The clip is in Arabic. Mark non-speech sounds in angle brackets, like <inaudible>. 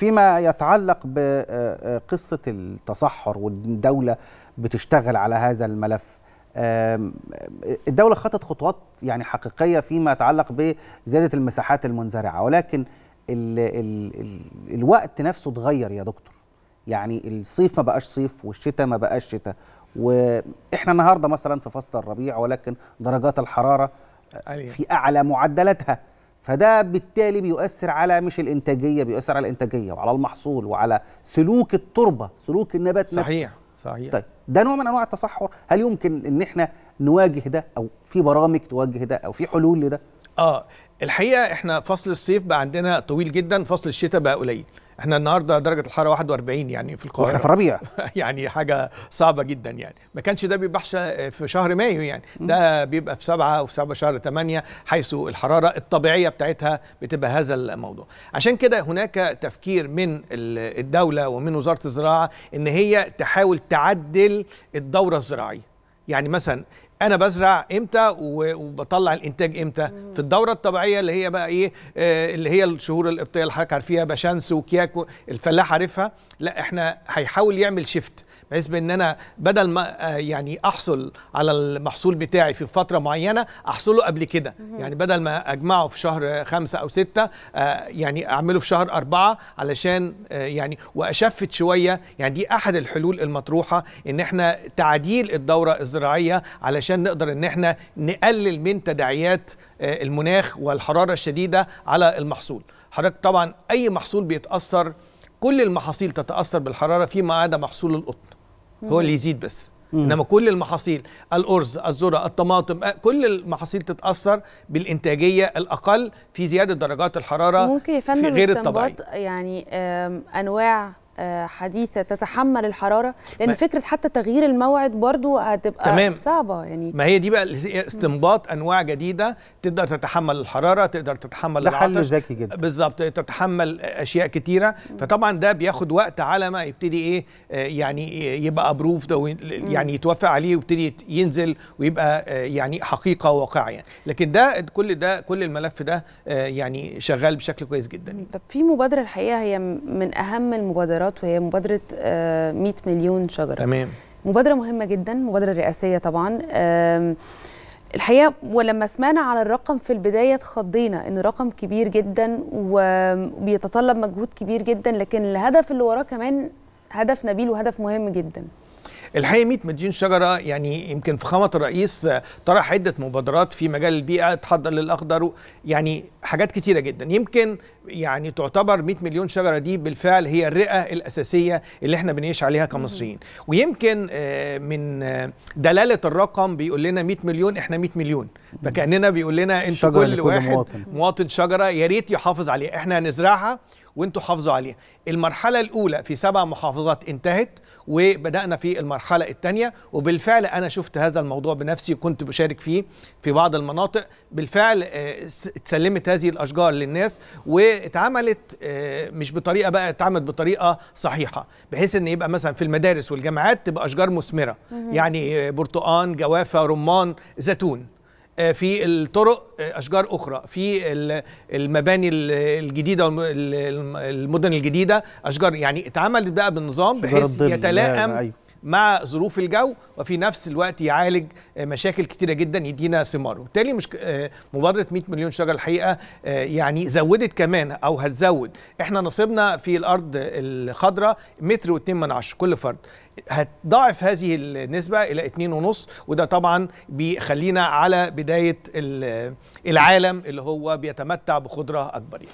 فيما يتعلق بقصه التصحر والدولة بتشتغل على هذا الملف. الدولة خطت خطوات يعني حقيقية فيما يتعلق بزيادة المساحات المنزرعة ولكن ال ال ال الوقت نفسه اتغير يا دكتور. يعني الصيف ما بقاش صيف والشتاء ما بقاش شتاء وإحنا النهارده مثلا في فصل الربيع ولكن درجات الحرارة في أعلى معدلاتها. فده بالتالي بيؤثر على مش الإنتاجية بيؤثر على الإنتاجية وعلى المحصول وعلى سلوك التربة سلوك النبات صحيح نفسه. صحيح. طيب ده نوع من أنواع التصحر. هل يمكن إن إحنا نواجه ده أو في برامج تواجه ده أو في حلول لده؟ آه الحقيقة إحنا فصل الصيف بقى عندنا طويل جدا فصل الشتاء بقى قليل. إحنا النهارده درجة الحرارة 41 يعني في القاهرة. وإحنا في الربيع <laughs> يعني حاجة صعبة جدا يعني. ما كانش ده بيبقى في شهر مايو يعني. ده بيبقى في سبعة وفي سبعة شهر 8 حيث الحرارة الطبيعية بتاعتها بتبقى هذا الموضوع. عشان كده هناك تفكير من الدولة ومن وزارة الزراعة إن هي تحاول تعدل الدورة الزراعية. يعني مثلا أنا بزرع إمتى وبطلع الانتاج إمتى؟ في الدوره الطبيعيه اللي هي بقى إيه آه اللي هي الشهور القبطيه اللي حضرتك عارفيها بشمس وكياك الفلاح عارفها؟ لا إحنا هيحاول يعمل شيفت بحيث بإن أنا بدل ما آه يعني أحصل على المحصول بتاعي في فترة معينة أحصله قبل كده. يعني بدل ما أجمعه في شهر خمسة أو ستة آه يعني أعمله في شهر أربعة علشان يعني وأشفت شوية. يعني دي أحد الحلول المطروحة إن إحنا تعديل الدورة الزراعية علشان نقدر إن إحنا نقلل من تداعيات المناخ والحرارة الشديدة على المحصول. حضرتك طبعا أي محصول بيتأثر كل المحاصيل تتأثر بالحرارة فيما عدا محصول القطن. هو اللي يزيد بس. إنما كل المحاصيل الأرز الذرة الطماطم كل المحاصيل تتأثر بالإنتاجية الأقل في زيادة درجات الحرارة ممكن يا فندم غير الطبيعي. يعني أنواع حديثة تتحمل الحرارة لأن فكرة حتى تغيير الموعد برضو هتبقى تمام. صعبة يعني ما هي دي بقى استنباط أنواع جديدة تقدر تتحمل الحرارة تقدر تتحمل ده العطش حل ذكي جدا بالظبط تتحمل أشياء كتيرة فطبعا ده بياخد وقت على ما يبتدي إيه يعني يبقى ابروف ده يعني يتوافق عليه ويبتدي ينزل ويبقى يعني حقيقة واقعية يعني. لكن ده كل ده كل الملف ده يعني شغال بشكل كويس جدا. طب في مبادرة الحقيقة هي من أهم المبادرات وهي مبادرة 100 مليون شجرة. تمام. مبادرة مهمة جدا مبادرة رئاسية طبعا. الحقيقة ولما سمعنا على الرقم في البداية اتخضينا إن رقم كبير جدا وبيتطلب مجهود كبير جدا لكن الهدف اللي وراه كمان هدف نبيل وهدف مهم جدا. الحقيقة 100 مليون شجرة يعني يمكن فخامه الرئيس طرح عدة مبادرات في مجال البيئة تحضر للأخضر يعني حاجات كتيرة جدا. يمكن يعني تعتبر 100 مليون شجرة دي بالفعل هي الرئة الأساسية اللي إحنا بنعيش عليها كمصريين. ويمكن من دلالة الرقم بيقول لنا 100 مليون إحنا 100 مليون. فكأننا بيقول لنا أنتوا كل واحد مواطن. مواطن شجرة يا ريت يحافظ عليها. إحنا هنزرعها وأنتوا حافظوا عليها. المرحلة الأولى في سبع محافظات انتهت. وبدأنا في المرحلة الثانية وبالفعل أنا شفت هذا الموضوع بنفسي وكنت بشارك فيه في بعض المناطق. بالفعل اتسلمت هذه الأشجار للناس واتعملت مش بطريقة بقى اتعملت بطريقة صحيحة بحيث إن يبقى مثلا في المدارس والجامعات تبقى أشجار مثمرة. يعني برتقان جوافة رمان زيتون. في الطرق أشجار أخرى. في المباني الجديدة المدن الجديدة أشجار يعني اتعملت بقى بالنظام بحيث يتلائم مع ظروف الجو وفي نفس الوقت يعالج مشاكل كتيرة جدا يدينا ثمار وبالتالي مش مبادرة 100 مليون شجرة الحقيقة يعني زودت كمان أو هتزود. إحنا نصيبنا في الأرض الخضراء متر و2 من عشرة كل فرد. هتضاعف هذه النسبة إلى اتنين ونص وده طبعا بيخلينا على بداية العالم اللي هو بيتمتع بخضرة أكبر. يعني.